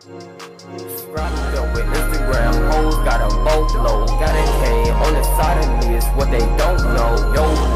Scrapped up with Instagram hoes, got a boatload. Got a K on the side of me, It's what they don't know. Yo,